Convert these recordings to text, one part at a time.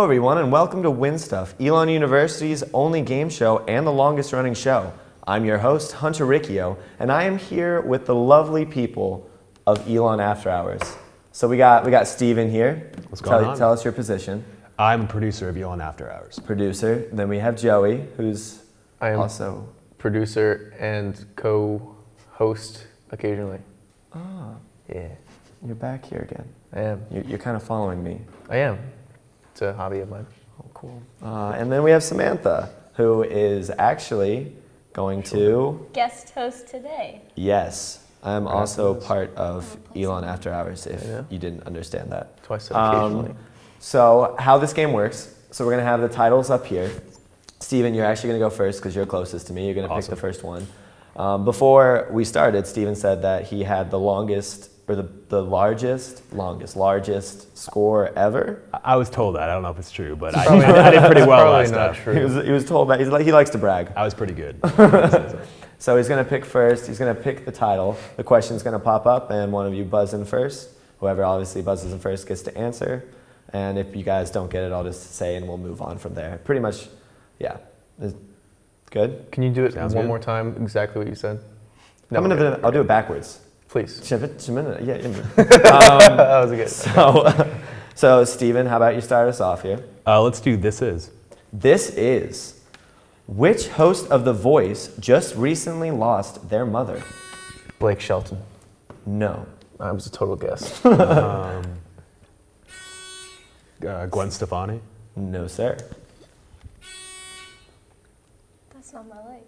Hello, everyone, and welcome to Win Stuff, Elon University's only game show and the longest running show. I'm your host, Hunter Riccio, and I am here with the lovely people of Elon After Hours. So we got we got Steven here. What's tell, going on? Tell us your position. I'm a producer of Elon After Hours. Producer. Then we have Joey, who's I am also. producer and co-host occasionally. Ah, Yeah, you're back here again. I am. You're, you're kind of following me. I am. It's a hobby of mine. Oh, cool. Uh, and then we have Samantha, who is actually going to. guest host today. Yes, I'm also Yes. part of Elon After Hours. If Yeah. you didn't understand that. Twice why I said Um, occasionally. So how this game works? So we're gonna have the titles up here. Steven, you're actually gonna go first because you're closest to me. You're gonna pick the first one. Um, before we started, Steven said that he had the longest or the, the largest, longest, largest score ever. I- I was told that. I don't know if it's true, but I, Probably I did pretty well probably last not time. true. He was, he was told that he's like, he likes to brag. I was pretty good. So he's going to pick first. He's going to pick the title. The question's going to pop up, and one of you buzz in first. Whoever obviously buzzes in first gets to answer. And if you guys don't get it, I'll just say, and we'll move on from there. Pretty much, yeah. Good. Can you do it Sounds one good. more time? Exactly what you said. I'm gonna. I'll do it backwards. Please. Shimmin- shimmin- Yeah. yeah. um, that was good. so, so Steven, how about you start us off here? Uh, let's do This Is. This is which host of The Voice just recently lost their mother? Blake Shelton. No. I was a total guess. Um, uh, Gwen Stefani. No, sir. That's not my light.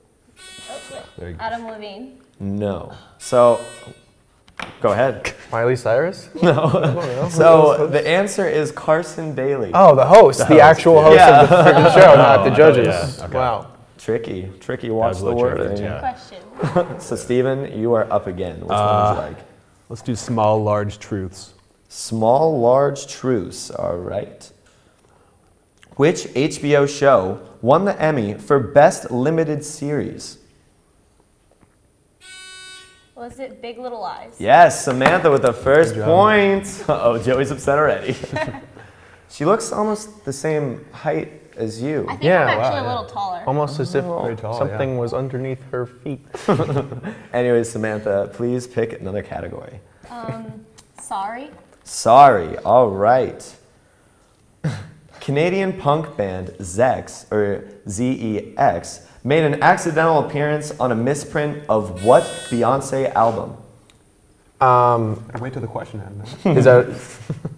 Oh, wait. There you go. Adam Levine. No. So, go ahead. Miley Cyrus? No. So the answer is Carson Daly. Oh, the host, the, host, actual host Yeah. of the freaking show, not the Oh, judges. yeah, okay. Wow. Tricky, tricky. That Watch the word. tricky, yeah. Question. So Steven, you are up again. Which one Uh, would you like? Let's do Small, Large Truths. Small, large truths. All right. Which HBO show won the Emmy for Best Limited Series? Was it Big Little Lies? Yes, Samantha with the first Good job. point. Oh, Joey's upset already. she looks almost the same height as you. I think Yeah, I'm wow, actually a yeah. little taller. Almost as if Oh, tall, something was underneath her feet. Anyways, Samantha, please pick another category. Um, sorry. Sorry, all right. Canadian punk band Zex, or Z-E-X, made an accidental appearance on a misprint of what Beyonce album? Um, Wait till the question ends. is that,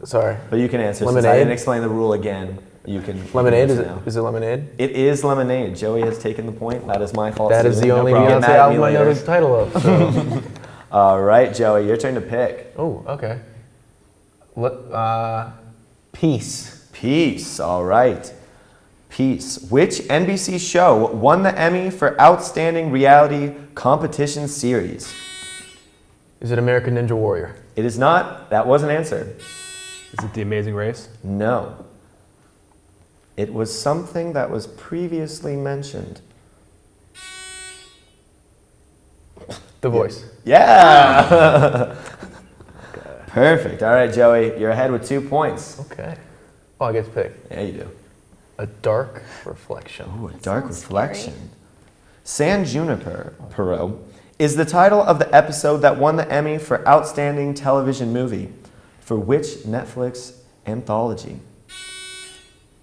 sorry, But you can answer since I Lemonade? didn't explain the rule again. You can. you can lemonade? Is answer it, now. is it lemonade? It is Lemonade. Joey has taken the point. That is my fault. That is Steven. the No only problem. Beyonce mad at me album I know the title of. So. All right, Joey, your turn to pick. oh, okay. Let, uh, peace. Peace. All right. Peace. Which NBC show won the Emmy for Outstanding Reality Competition Series? Is it American Ninja Warrior? It is not. That was an answer. Is it The Amazing Race? No. It was something that was previously mentioned. The Voice. Yeah. Perfect. All right, Joey, you're ahead with two points. Okay. Oh, I get to pick. Yeah, you do. A dark reflection. Ooh, a dark sounds reflection. San Juniper, Perot, is the title of the episode that won the Emmy for Outstanding Television Movie. For which Netflix anthology?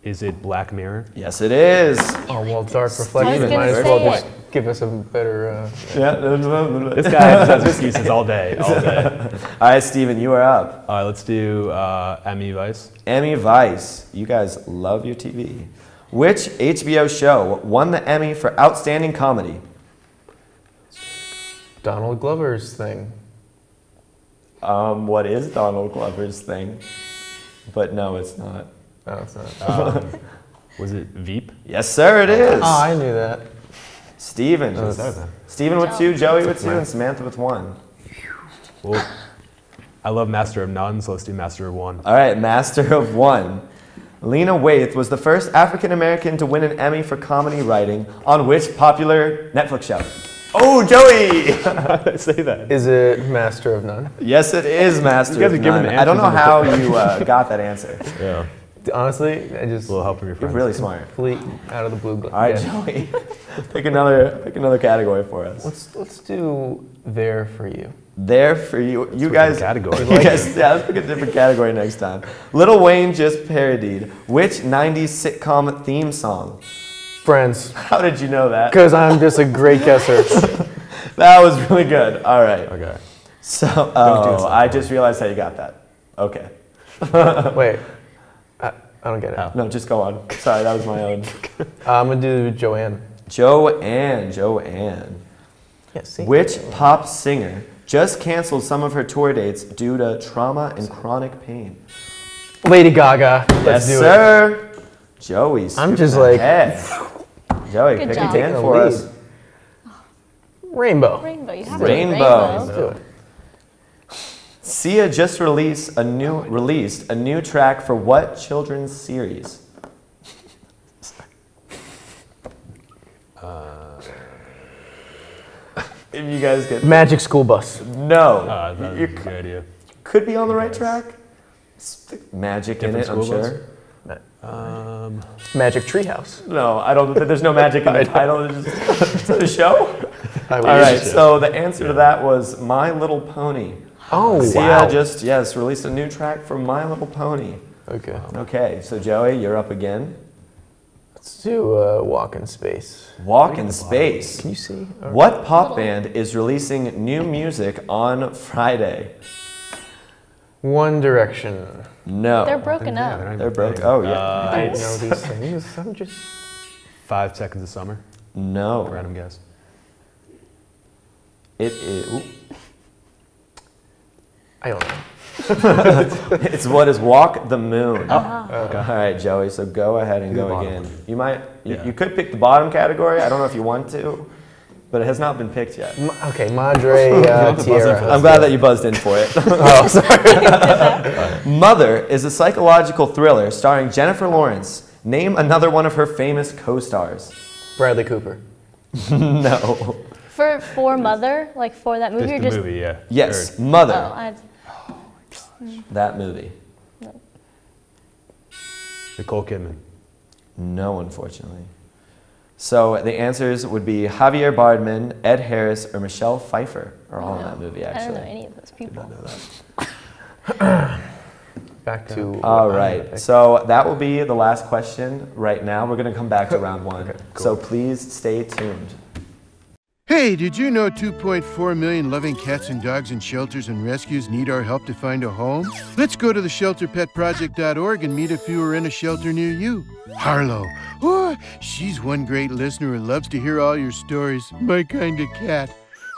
Is it Black Mirror? Yes, it is. Oh well, dark reflection. gonna Might as well just give us a better. Uh, Yeah. This guy has excuses all day. All day. All right, Steven, you are up. All right, let's do uh, Emmy Vice. Emmy Vice. You guys love your TV. Which HBO show won the Emmy for Outstanding Comedy? Donald Glover's thing. Um, what is Donald Glover's thing? But no, it's not. No, it's not. Um, was it Veep? Yes, sir, it is. Oh, I knew that. Steven. Oh, was Steven with two, Joey with two, and Samantha with one. Well, I love Master of None, so let's do Master of One. All right, Master of One. Lena Waithe was the first African American to win an Emmy for comedy writing on which popular Netflix show? Oh, Joey! How did I say that? Is it Master of None? yes, it is Master You guys of are giving None. I don't know how you uh, got that answer. Yeah. Honestly, I just A little help from your friends. You're really smart. complete out of the blue. All right, Yeah. Joey, pick another pick another category for us. Let's let's do there for you. There for you, you Switch guys. the category. You guys, yeah, let's pick a different category next time. Lil Wayne just parodied which '90s sitcom theme song? Friends, How did you know that? because I'm just a great guesser. That was really good. All right. Okay. So, oh, so I just realized how you got that. Okay. Wait, I, I don't get it. How? No, just go on. Sorry, that was my own. Uh, I'm gonna do Joanne. Joanne, Joanne. Yeah, see. Which pop singer just canceled some of her tour dates due to trauma and chronic pain? Lady Gaga. yes, Let's do it. sir. Joey. I'm just like- ahead. Joey, Good pick job. a Taking band the for us. Rainbow. Rainbow. You have Rainbow. rainbow. Let's do it. Sia just released a new released a new track for what children's series? if you guys get Magic School Bus. no, Uh, that you was a good idea. could be on the right track. It's the magic in Different it, I'm bus? sure. Um, Magic Treehouse. No, I don't. There's no magic in the title. It's just it's a show. I All So the answer to that was My Little Pony. Oh Sia wow. just yes released a new track for My Little Pony. okay. Okay, so Joey, you're up again. Let's do uh, Walk in Space. Walk in Space. Can you see? Or- What pop band is releasing new music on Friday? One Direction. No. They're broken yeah, up. they're not They're even broke. playing. Oh, yeah. Uh, I know these things. I'm just. Five seconds of summer. No. Random guess. It is. Ooh. I don't know. It's what is Walk the Moon. Okay. All right, Joey. So go ahead and Do go again. one. You might. You, Yeah. you could pick the bottom category. I don't know if you want to, but it has not been picked yet. Ma- okay, Madre uh, Tierra. I'm glad that you buzzed in for it. Oh, sorry. Mother is a psychological thriller starring Jennifer Lawrence. Name another one of her famous co-stars. Bradley Cooper. no. For for mother, like for that movie, Just or the just movie, yeah. Yes, Third. Mother. oh, I, That movie. No. Nicole Kidman. No, unfortunately. So the answers would be Javier Bardem, Ed Harris, or Michelle Pfeiffer are all in that movie, actually. I don't know any of those people. Back to. All what I'm gonna pick. So that will be the last question right now. We're going to come back to round one. Okay, cool. So please stay tuned. Hey, did you know 2.4 million loving cats and dogs in shelters and rescues need our help to find a home? Let's go to the shelterpetproject.org and meet a few who are in a shelter near you. Harlow, oh, she's one great listener who loves to hear all your stories. My kind of cat.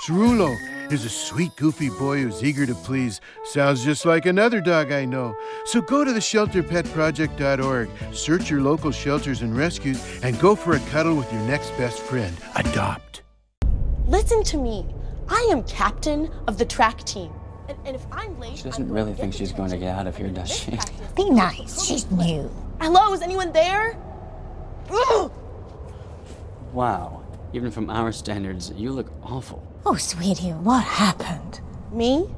Cerulo is a sweet, goofy boy who's eager to please. Sounds just like another dog I know. So go to the shelterpetproject.org, search your local shelters and rescues, and go for a cuddle with your next best friend. Adopt. Listen to me. I am captain of the track team. And, and if I'm late, She doesn't I'm really think she's going to get out of here, does she? Be nice. She's new. Hello, is anyone there? Ugh! Wow. Even from our standards, you look awful. Oh, sweetie, what happened? Me?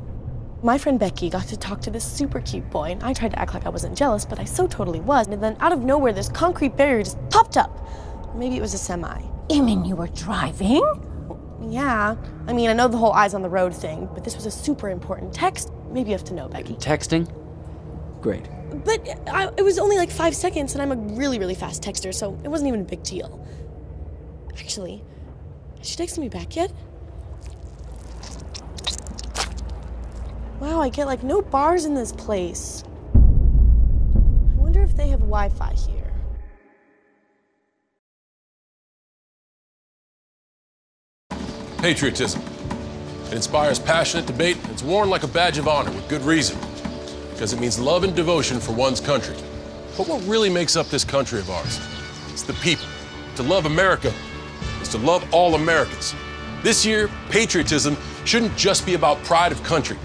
My friend Becky got to talk to this super cute boy, and I tried to act like I wasn't jealous, but I so totally was. And then out of nowhere, this concrete barrier just popped up. Maybe it was a semi. You mean you were driving? Yeah. I mean, I know the whole eyes on the road thing, but this was a super important text. Maybe you have to know, Becky. Texting? Great. But I, it was only like five seconds, and I'm a really, really fast texter, so it wasn't even a big deal. Actually, has she texted me back yet? Wow, I get like no bars in this place. I wonder if they have Wi Fi here. Patriotism. It inspires passionate debate. It's worn like a badge of honor with good reason, because it means love and devotion for one's country. But what really makes up this country of ours? It's the people. To love America is to love all Americans. This year, patriotism shouldn't just be about pride of country.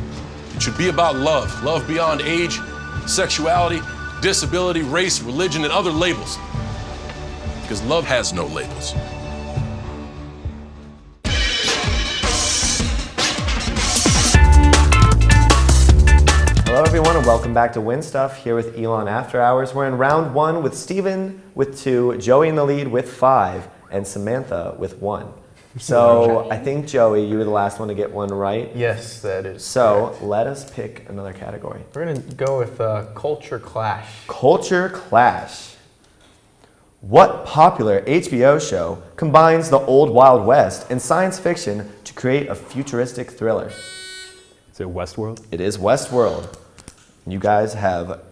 It should be about love, love beyond age, sexuality, disability, race, religion, and other labels. Because love has no labels. Hello, everyone, and. Welcome back to Win Stuff here with Elon After Hours. We're in round one with Steven with two, Joey in the lead with five, and Samantha with one. So I think, Joey, you were the last one to get one right. Yes, that is. So correct. let us pick another category. we're gonna go with uh, culture clash. Culture Clash. What popular HBO show combines the old Wild West and science fiction to create a futuristic thriller? Is it Westworld? It is Westworld. You guys have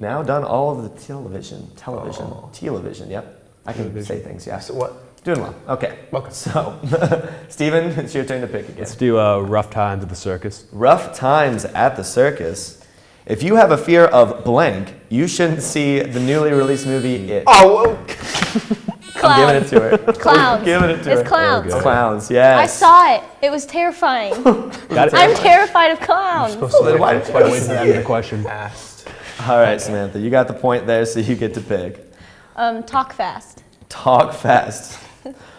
now done all of the television. Television. Television, yep. I can say things, yeah. So what? Doing well. Okay. Okay. So, Steven, it's your turn to pick again. Let's do uh, Rough Times at the Circus. Rough times at the circus. If you have a fear of blank, you shouldn't see the newly released movie It. Oh, well, I'm giving it to her. Clowns. giving it to it's her. clowns. There we Clowns, yes. I saw it. It was terrifying. Got it. I'm terrified of clowns. Well, then why did you Wait, listen to to the question. asked. All right, Samantha, you got the point there, so you get to pick. Um, talk fast. Talk fast.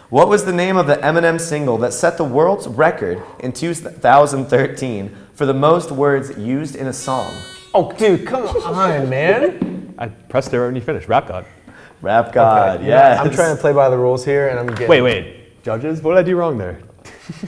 What was the name of the Eminem single that set the world's record in 2013 for the most words used in a song? Oh, dude, come on, man. I pressed it right when you finished. Rap God. Rap God, Okay, yes. I'm trying to play by the rules here, and I'm getting. Wait, wait. Judges, what did I do wrong there?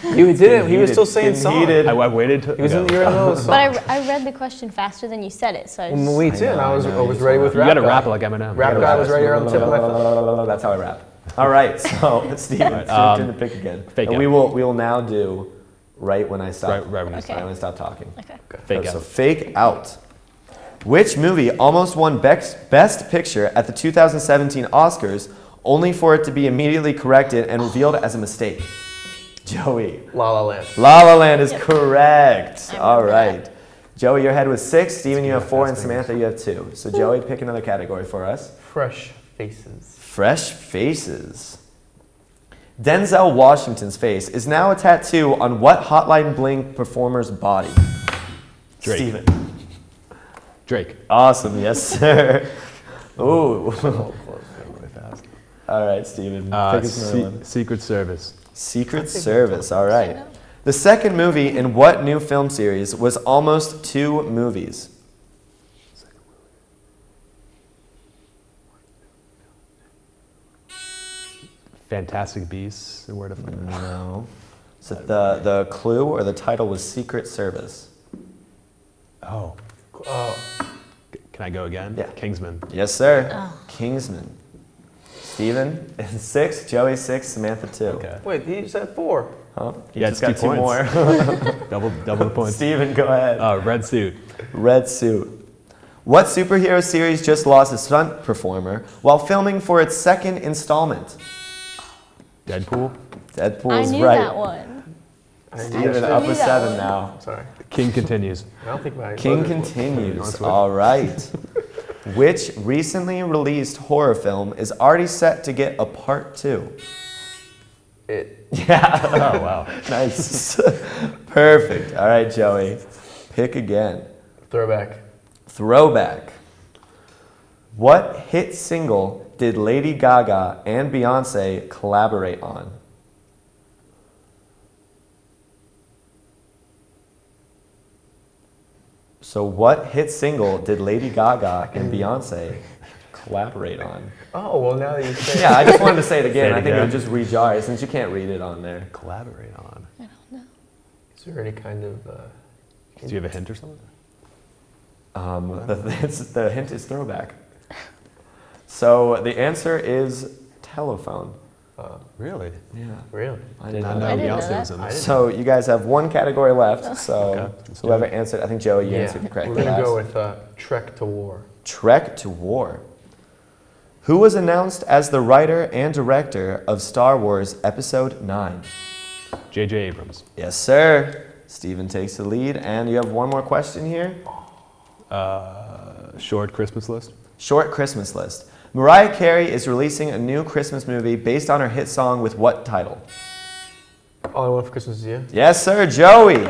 You didn't. He was still saying getting song. I, I waited to. He was in the middle of the But I. I read the question faster than you said it, so I just, Well, Me too, and I was, I I was ready just with You rap. gotta God. rap like Eminem. Rap You God was it. right here on the tip of my tongue. That's how I rap. All right, so Steven, it's your um, turn to pick again. fake and we will we will now do right when I stop. Right- right when you right stop. when I stop talking. okay. Fake so out. fake out. Which movie almost won Best, Best Picture at the 2017 Oscars, only for it to be immediately corrected and revealed as a mistake? Joey. La La Land. La La Land is correct. All right. All. Joey, you're ahead with six. Steven, you have four, and Samantha, you have two. So Joey, pick another category for us. Fresh faces. Fresh faces. Denzel Washington's face is now a tattoo on what Hotline Bling performer's body? Drake. Steven. Drake. Awesome, yes, sir. Ooh. All right, Steven. Uh, pick Se- Secret Service. Secret Service. All right. The second movie in what new film series was almost two movies? Fantastic Beasts. And Where to Find No. So the the clue or the title was Secret Service. Oh. Uh, Can I go again? Yeah. Kingsman. Yes, sir. Kingsman. Steven is six, Joey six, Samantha two. Okay. wait, he said four. Huh? You Yeah, just it's got two two more. Double, double the points. Steven, go ahead. Uh, red suit. Red suit. What superhero series just lost a stunt performer while filming for its second installment? Deadpool. Deadpool's I knew right. that one. Steven I up knew with that seven one. now. Sorry. King continues. I don't think my King others would. continues. All right. Which recently released horror film is already set to get a part two? It. Yeah. Oh, wow. nice. Perfect. All right, Joey. Pick again. Throwback. Throwback. What hit single did Lady Gaga and Beyonce collaborate on? So, what hit single did Lady Gaga and Beyonce collaborate on? Oh well, now that you say. Yeah, I just wanted to say it again. Say it I think it would just rejar it since you can't read it on there. Collaborate on. I don't know. Is there any kind of? Uh, Do you have a hint or something? Um, the, it's, the hint is throwback. So the answer is telephone. Uh, Really? Yeah, really? I did Not not know I didn't know Beyonce that. was in this. So you guys have one category left. So Okay, let's whoever it. answered, I think Joey, you yeah. answered correctly. We're gonna go with uh, Trek to War. Trek to War. Who was announced as the writer and director of Star Wars Episode 9? J.J. Abrams. Yes, sir. Steven takes the lead, and you have one more question here. Uh, short Christmas list. Short Christmas list. Mariah Carey is releasing a new Christmas movie based on her hit song with what title? All I want for Christmas is you. Yes, sir, Joey.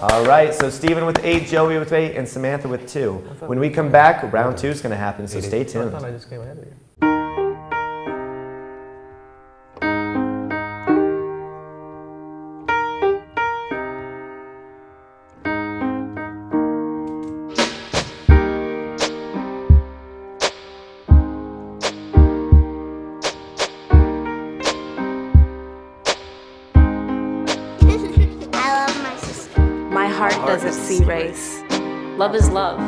All right, so Steven with eight, Joey with eight, and Samantha with two. When we come back, round two is going to happen, so stay I tuned. thought I just came ahead of you. Heart doesn't see race. Love is love.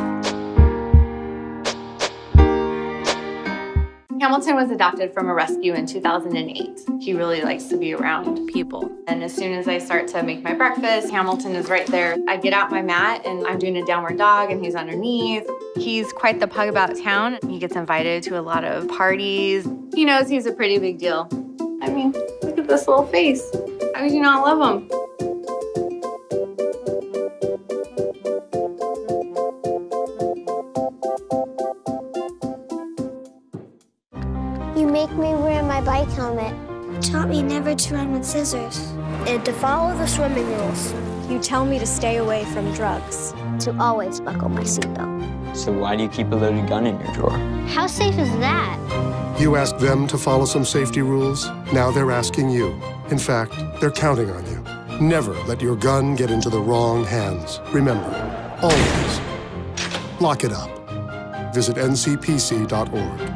Hamilton was adopted from a rescue in 2008. He really likes to be around people. And as soon as I start to make my breakfast, Hamilton is right there. I get out my mat and I'm doing a downward dog and he's underneath. He's quite the pug about town. He gets invited to a lot of parties. He knows he's a pretty big deal. I mean, look at this little face. How could you not love him? Bike helmet. Taught me never to run with scissors. And to follow the swimming rules. You tell me to stay away from drugs. To always buckle my seatbelt. So why do you keep a loaded gun in your drawer? How safe is that? You asked them to follow some safety rules. Now they're asking you. In fact, they're counting on you. Never let your gun get into the wrong hands. Remember, always lock it up. Visit ncpc.org.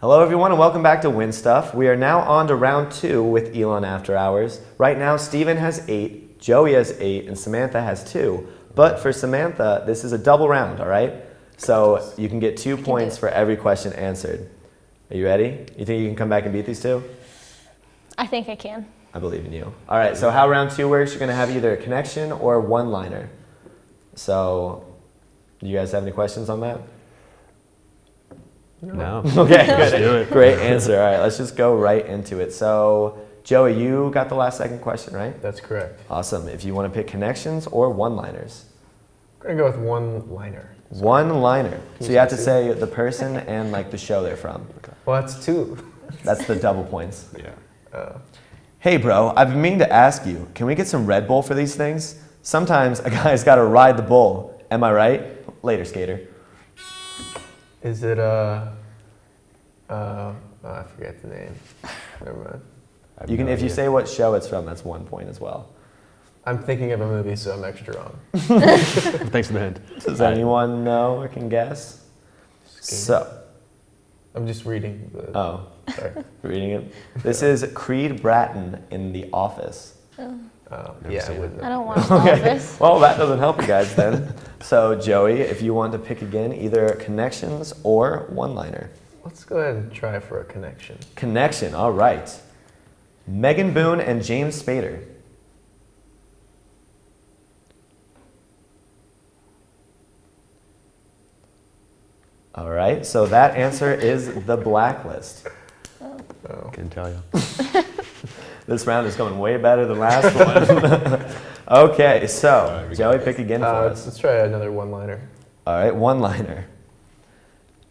Hello, everyone, and welcome back to Win Stuff. We are now on to round two with Elon After Hours. Right now, Steven has eight, Joey has eight, and Samantha has two. But for Samantha, this is a double round, all right? So you can get two points for every question answered. Are you ready? You think you can come back and beat these two? I think I can. I believe in you. All right, so how round two works, you're going to have either a connection or one liner. So, do you guys have any questions on that? No. Okay, Let's good. do it. Great answer. All right, let's just go right into it. So, Joey, you got the last second question, right? That's correct. Awesome. If you want to pick connections or one liners, I'm gonna go with one liner. one liner. Can So you you have to say say the person and like the show they're from. Well, that's two. That's the double points. Yeah. Uh, Hey, bro, I've been meaning to ask you, can we get some Red Bull for these things? Sometimes a guy's got to ride the bull. Am I right? Later, skater. Is it uh, uh, oh, I forget the name. Never mind. I have You can, no if you say what show it's from, that's one point as well. I'm thinking of a movie, so I'm extra wrong. Thanks for the hint. Does anyone know or can guess? So, I'm just reading. The, oh, Sorry. reading it. This is Creed Bratton in The Office. Oh, Never yeah, I seen it. wouldn't. I don't want Okay. office. Well, that doesn't help you guys then. So, Joey, if you want to pick again, either connections or one liner. Let's go ahead and try for a connection. Connection, all right. Megan Boone and James Spader. All right, so that answer is the blacklist. Oh. Can tell you. This round is going way better than last one. okay, so we Joey, this. pick again for Uh, us. let's try another one liner. All right, one liner.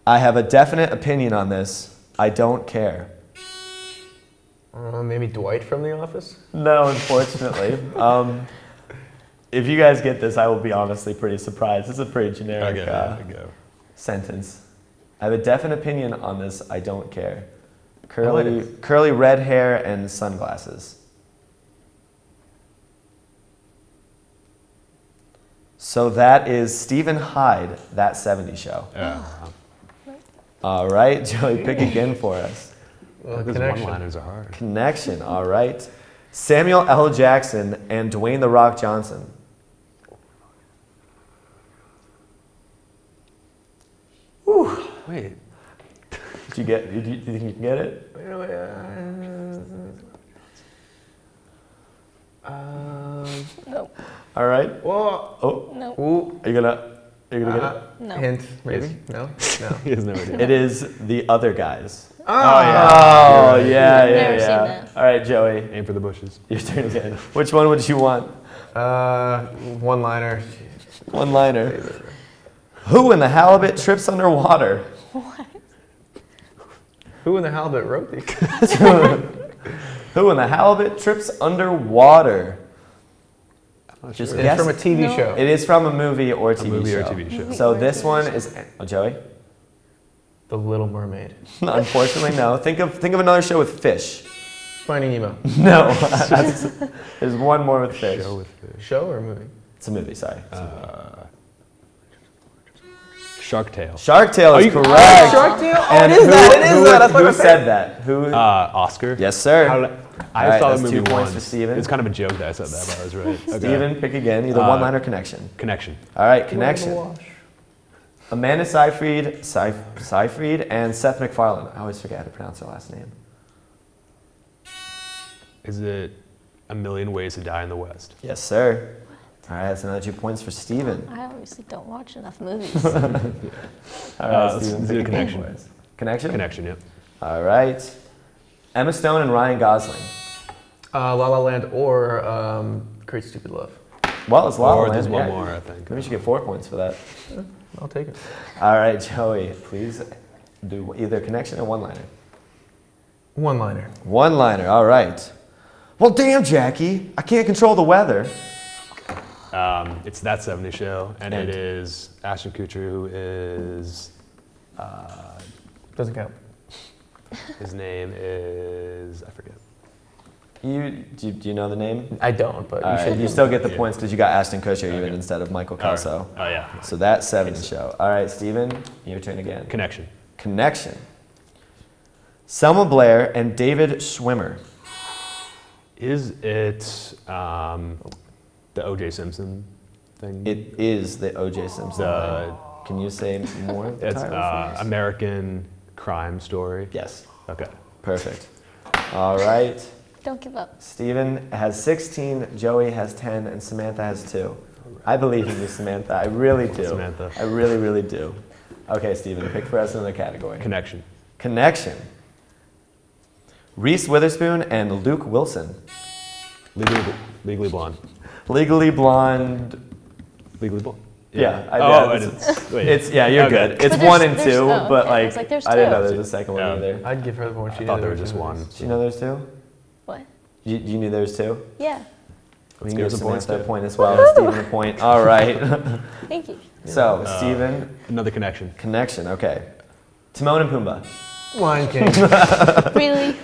I have a definite opinion on this. I don't care. Uh, maybe Dwight from The Office? No, unfortunately. um, if you guys get this, I will be honestly pretty surprised. It's a pretty generic Okay, uh, yeah, go. sentence. I have a definite opinion on this. I don't care. Curly, it. curly red hair and sunglasses. So that is Steven Hyde, that 70s show. Yeah. All right, Joey, pick again for us. Uh, Those connection. one-liners are hard. Connection, all right. Samuel L. Jackson and Dwayne The Rock Johnson. Wait. Did you get? Did you, do you think you can get it? Um, No. All right. whoa. Oh, No. Ooh. are you gonna? Are you gonna get Uh, No. Hint, maybe? No? No. He has no idea. it? It is the other guys. Oh, Oh yeah, yeah, Never yeah. seen that. All right, Joey, Aim for the bushes. your turn again. Which one would you want? Uh, one liner. One liner. Who in the halibut trips underwater? What? Who in the halibut wrote these? Who in the halibut trips underwater? Just It's guess. from a TV No. show. It is from a movie or TV movie show. or TV show. So this one is oh, Joey. The Little Mermaid. Unfortunately, no. Think of think of another show with fish. Finding Nemo. No, that's- there's one more with fish. Show with fish. Show or movie? It's a movie. Sorry. Uh, Shark Tale. Shark Tale Are is you- correct. Oh, Shark Tale? Oh, And it is who, that, it is who, that. That's who what I said that? Who? Uh, Oscar. yes, sir. How did I, I All right, saw that's the movie two points once. for Steven. It's kind of a joke that I said that, but I was right. Okay. Steven, pick again. Either Uh, one-liner connection. Connection. All right, connection. Amanda Seyfried, Seyf- Seyfried, and Seth MacFarlane. I always forget how to pronounce their last name. Is it A Million Ways to Die in the West? Yes, sir. All right, that's another two points for Steven. I obviously don't watch enough movies. All right, Uh, let's Steven, do pick a a connection. boys. Connection? Connection, yep. All right. Emma Stone and Ryan Gosling. Uh, La La Land or um, Crazy Stupid Love. Well, it's La La Land. there's one yeah. more, I think. Maybe we should get four points for that. I'll take it. All right, Joey, please do either connection or one-liner. One liner. One-liner, all right. Well, damn, Jackie, I can't control the weather. Um, it's That 70 Show, and, And- it is Ashton Kutcher, who is. Uh, Doesn't count. His name is. I forget. You do, you do you know the name? I don't, but All you right, should. you still get the Yeah. points because you got Ashton Kutcher even instead of Michael All right. Kelso. Oh, yeah. So that's seven show. All right, Steven, your turn again. Connection. Connection. Selma Blair and David Schwimmer. Is it um, the O.J. Simpson thing? It is the O.J. Simpson. The- thing. Can you say more? it's title for uh, us? American Crime Story. Yes. Okay. Perfect. All right. don't give up. Steven has 16, Joey has 10, and Samantha has 2. I believe in you, Samantha. I really do. Samantha. I really, really do. Okay, Steven, pick for us another category. Connection. Connection. Reese Witherspoon and Luke Wilson. Legally, Legally Blonde. Legally Blonde. Legally Blonde. Yeah, I, oh, yeah, I it's, didn't. Wait. it's yeah, you're Okay. good. It's But one and there's- two, oh, but okay. I like, was like, there's I didn't know there was a second one Yeah. either. I'd give her the point. I She thought there was just one. Do you know there's two? What? You, you knew there's two? Yeah. We give can give some points, Samantha a point as well, and Steven a point. All right. Thank you. so, Uh, Steven, Another connection. connection. Okay. Timon and Pumbaa. Lion King. Really?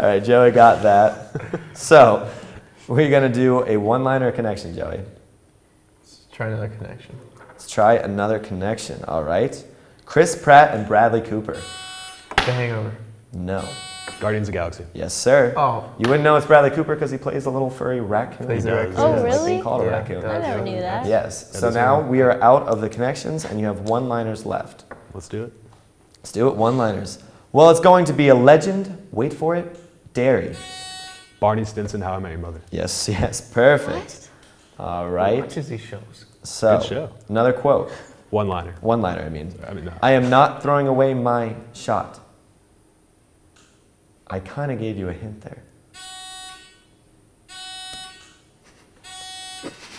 All right, Joey got that. so, we're going to do a one liner connection, Joey. Let's try another connection. Let's try another connection. All right. Chris Pratt and Bradley Cooper. The Hangover. No. Guardians of the Galaxy. Yes, sir. Oh. You wouldn't know it's Bradley Cooper because he plays a little furry raccoon. Plays a Yeah, raccoon. Oh, really? being called a raccoon. I never knew that. Yes. That So now right. we are out of the connections and you have one liners left. Let's do it. Let's do it. One liners. Well, it's going to be a legend. Wait for it. Dairy. Barney Stinson, How I Met Your Mother. Yes, yes. Perfect. All Who right. watches these shows? So, Good show. another quote. One liner. One liner, I mean. I mean, no. I am not throwing away my shot. I kind of gave you a hint there.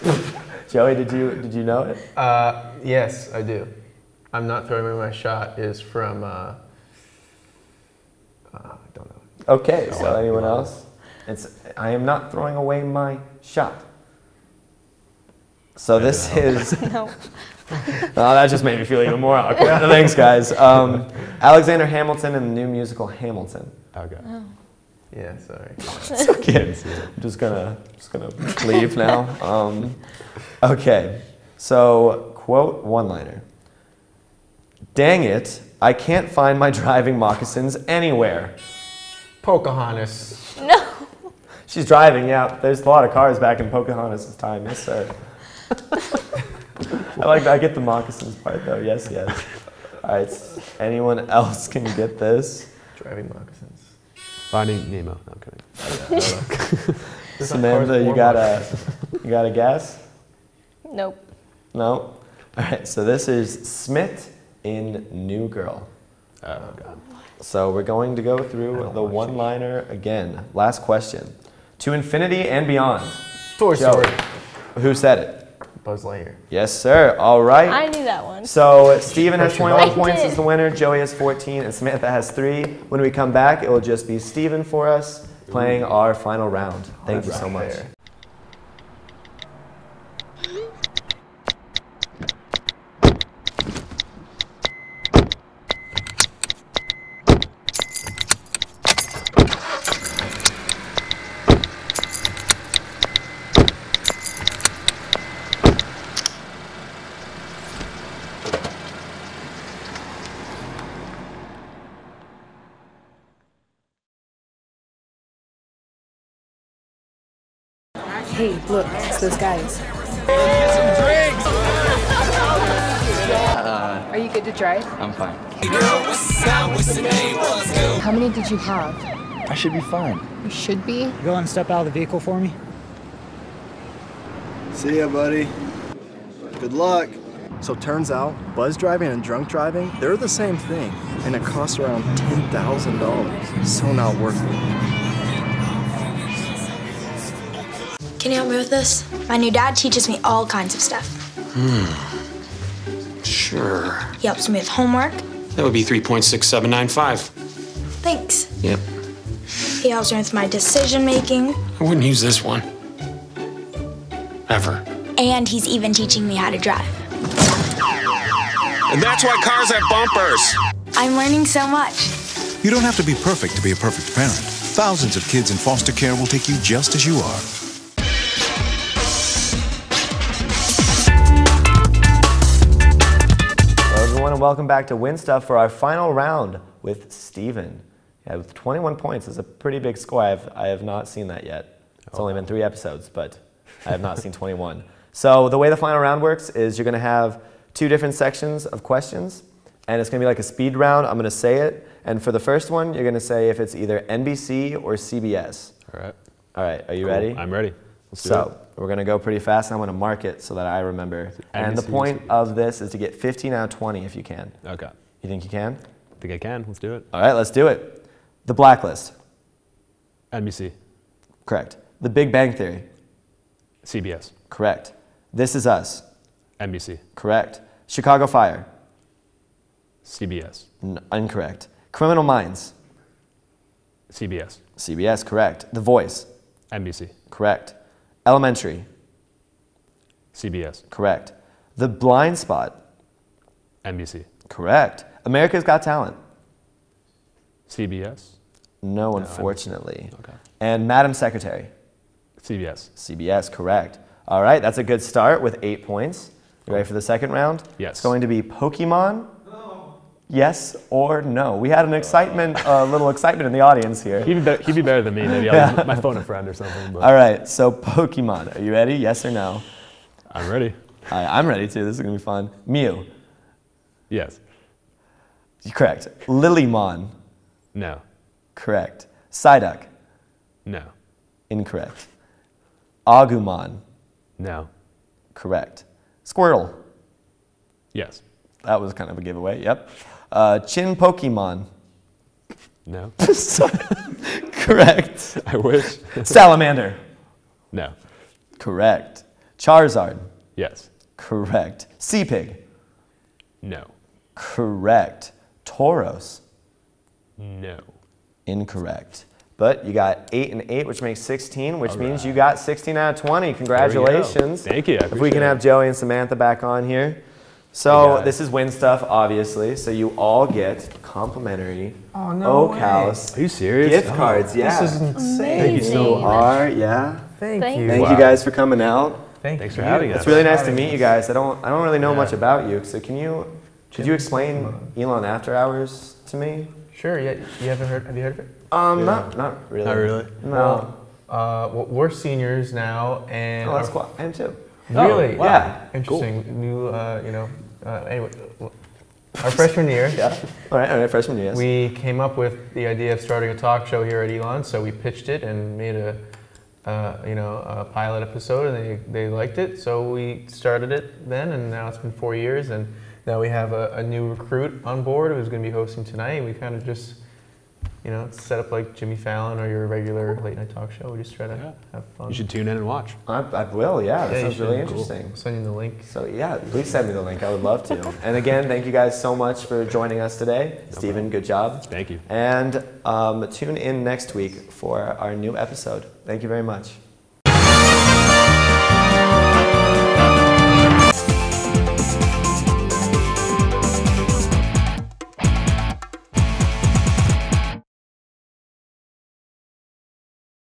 Joey, did you did you know it? Uh, yes, I do. I'm not throwing away my shot is from. Uh, uh, I don't know. Okay, so anyone else? It's I am not throwing away my shot. So this is. No. oh, that just made me feel even more awkward. Thanks, guys. Um, Alexander Hamilton and the new musical Hamilton. Okay. Yeah, sorry. It's okay. I'm just gonna just gonna leave now. Um, okay, so quote one liner. Dang it! I can't find my driving moccasins anywhere. Pocahontas. No. She's driving. Yeah, there's a lot of cars back in Pocahontas' time. Yes, sir. I like. I get the moccasins part though. Yes, yes. All right. Anyone else can get this? Driving moccasins. Finding Nemo. No, I'm kidding. There's not Samantha, you got a you got a guess? Nope. No. All right. So this is Schmidt in New Girl. Oh, God. So we're going to go through the one-liner again. Last question. To infinity and beyond. Toy Story. Who said it? Buzz Lightyear. Yes, sir. All right. I knew that one. So Steven has 21 points did. as the winner, Joey has 14, and Samantha has three. When we come back, it will just be Steven for us playing our final round. Thank you so much. There. Those guys. Uh, Are you good to drive? I'm fine. How many did you have? I should be fine. You should be. Go and step out of the vehicle for me. See ya, buddy. Good luck. So turns out, buzz driving and drunk driving, they're the same thing, and it costs around $10,000. So not worth it. Can you help me with this? My new dad teaches me all kinds of stuff. Hmm. Sure. He helps me with homework. That would be 3.6795. Thanks. Yep. He helps me with my decision making. I wouldn't use this one. Ever. And he's even teaching me how to drive. And that's why cars have bumpers. I'm learning so much. You don't have to be perfect to be a perfect parent. Thousands of kids in foster care will take you just as you are. And welcome back to Win Stuff for our final round with Steven. Yeah, with 21 points is a pretty big score. I have, I have not seen that yet. It's only oh, been three episodes, but I have not seen 21. So the way the final round works is you're going to have two different sections of questions, and it's going to be like a speed round. I'm going to say it, and for the first one, you're going to say if it's either NBC or CBS. All right. All right, are you Cool. ready? I'm ready. Let's so we're going to go pretty fast, and I'm going to mark it so that I remember. And the point of this is to get 15 out of 20 if you can. Okay. You think you can? I think I can. Let's do it. All right, let's do it. The Blacklist. NBC. Correct. The Big Bang Theory. CBS. Correct. This Is Us. NBC. Correct. Chicago Fire. CBS. N- incorrect. Criminal Minds. CBS. CBS. Correct. The Voice. NBC. Correct. Elementary. CBS. Correct. The Blind Spot. NBC. Correct. America's Got Talent. CBS. No, unfortunately. Okay. And Madam Secretary. CBS. CBS, correct. All right, that's a good start with eight points. You ready for the second round? Yes. It's going to be Pokemon. Yes or no? We had an excitement, a little excitement in the audience here. He'd be, better, he'd be better than me. Maybe Yeah. I'll my phone a friend or something. But All right, so Pokemon. Are you ready? Yes or no? I'm ready. I, I'm ready too. This is gonna be fun. Mew. Yes. Correct. Lilymon. No. Correct. Psyduck. No. Incorrect. Agumon. No. Correct. Squirtle. Yes. That was kind of a giveaway. Yep. Uh, Chinpokomon. No. Correct. I wish. Salamander. No. Correct. Charizard. Yes. Correct. Sea Pig. No. Correct. Tauros. No. Incorrect. But you got 8 and 8, which makes 16, which All means you got 16 out of 20. There we go. Congratulations. Thank you. I If we can it. have Joey and Samantha back on here. Hey, So guys. this is win stuff, obviously. So you all get complimentary Oh, no Oak. House Are you serious? gift Oh. cards. Yeah. This is insane. Thank you so much. are, yeah. Thank, Thank you. Thank Wow. you guys for coming out. Thank Thanks you. for having us. It's really nice to Having meet you guys. I don't I don't really know Yeah. much about you. So can you could you explain Elon After Hours to me? Sure. Yeah. You haven't heard? Have you heard of it? Um, Yeah. not not really. Not really? No. Well, uh, well, we're seniors now, and oh, that's cool. I am too. Really? Oh, wow. Yeah. Interesting. New, uh, you know. Uh, anyway, our freshman year, Yeah. All right. All right. Freshman year. Yes. we came up with the idea of starting a talk show here at Elon. So we pitched it and made a, uh, you know, a pilot episode, and they, they liked it. So we started it then, and now it's been four years, and now we have a, a new recruit on board who's going to be hosting tonight. We kind of just, you know, set up like Jimmy Fallon or your regular late night talk show. We just try to Yeah. have fun. You should tune in and watch. I, I will. Yeah. That Yeah, sounds really should. Cool. interesting. I'll send you the link. So yeah, please send me the link. I would love to. and again, thank you guys so much for joining us today. Stephen, good job. Thank you. And um, tune in next week for our new episode. Thank you very much.